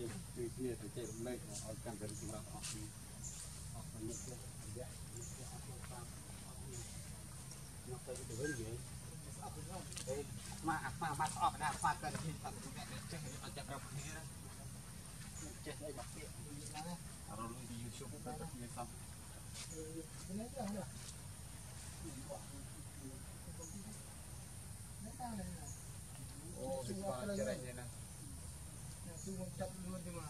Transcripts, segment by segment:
គ្នាទៅចែករំលែកឲ្យកាន់តែសម្រាប់អស់គ្នាអស់គ្នាទៅរយៈនេះទៅអស់ទៅតាមអស់នេះមកទៅទៅវិញយើងស្អប់ទៅទៅមកអាខ្មាមកស្អប់ដែរខ្មាទៅទីតាមទៅចេះអត់ចាប់រាប់គ្នាចេះអីមកពាក្យហ្នឹងណាអរលុយពី YouTube ទៅគ្នាសំអូវាស្គាល់ចរិតនេះណា Tak perlu.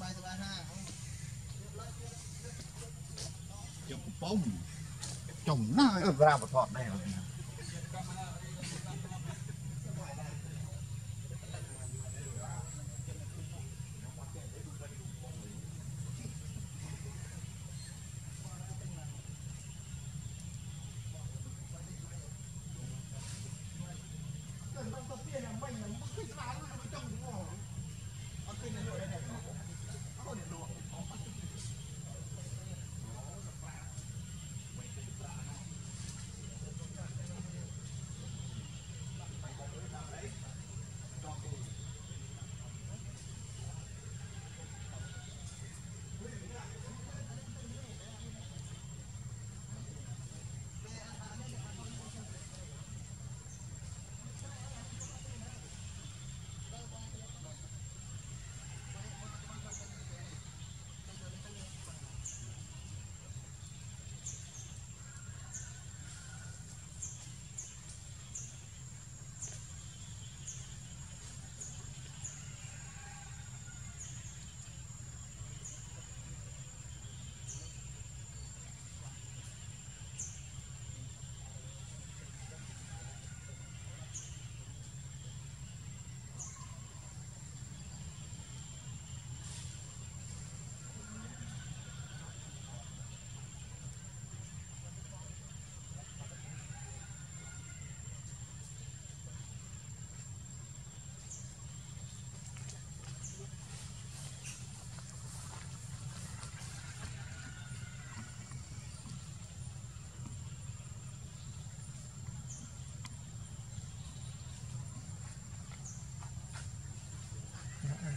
វិញនឹងបាញ់បងមកគុណដល់បាទជុំប៉ុងចំណាយអត់ប្រាបថតដែរ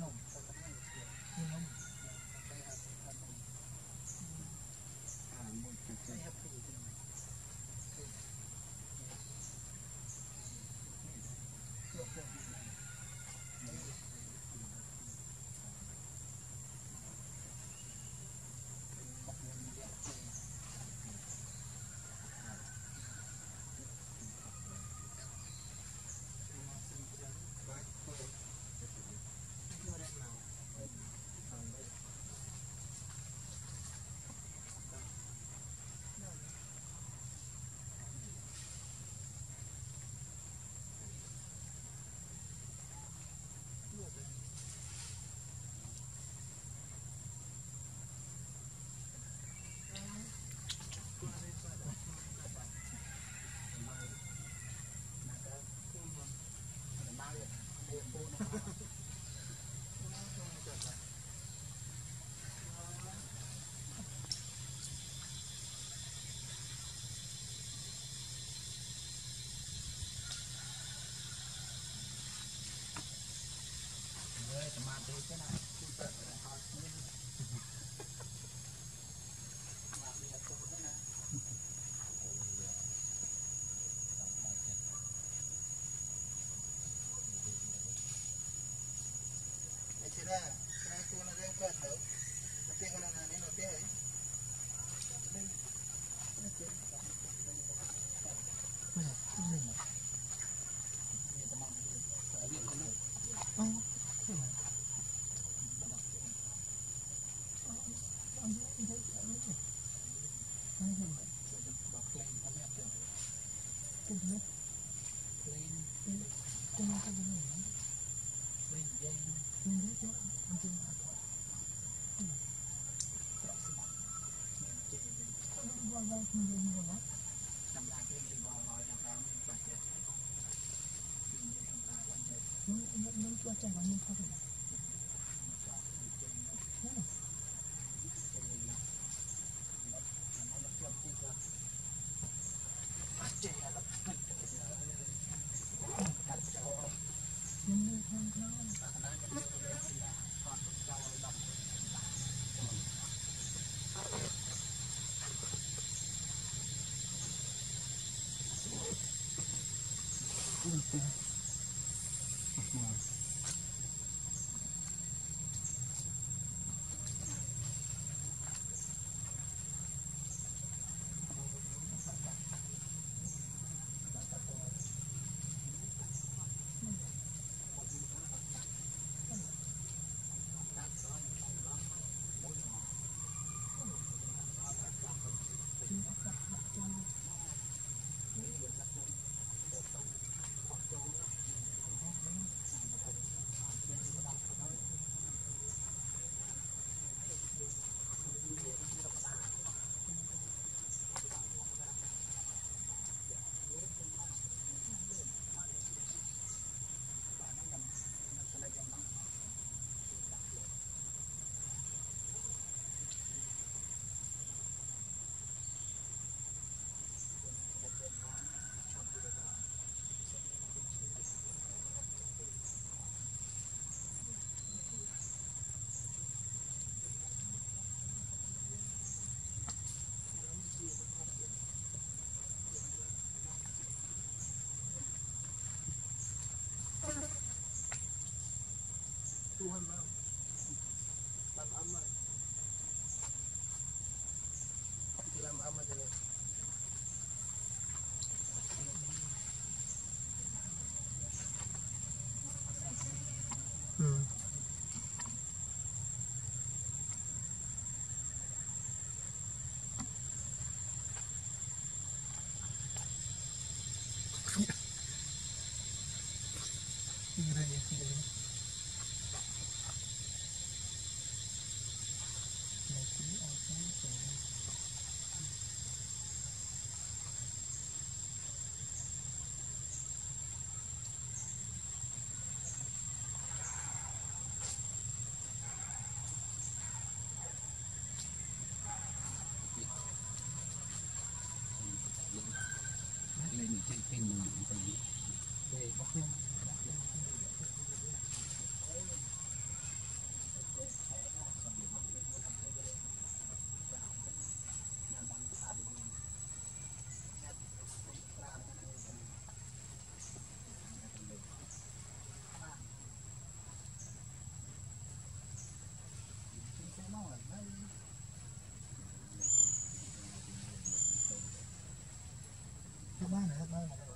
No. Yeah. នឹងជួចចាស់មិនខុសទេ madre.